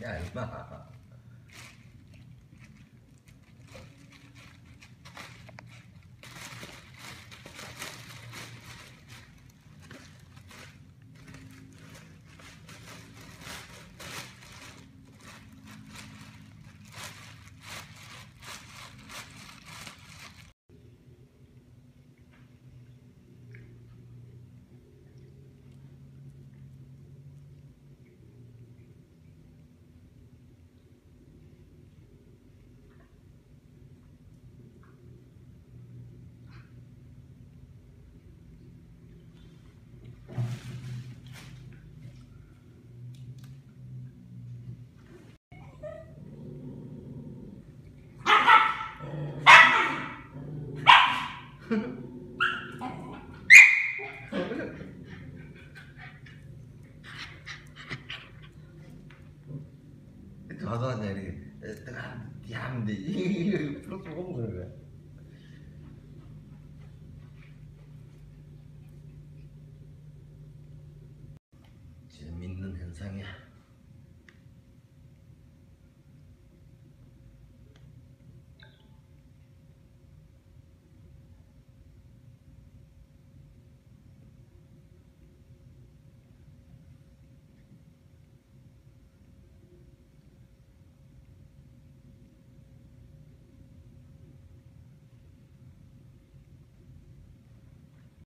Yeah. 저도 내리 이게 플러스 먹는 거야. 재밌는 현상이야.